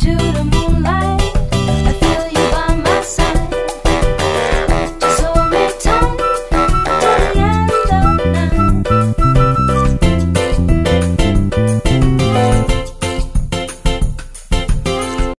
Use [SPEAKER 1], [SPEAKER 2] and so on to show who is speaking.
[SPEAKER 1] to the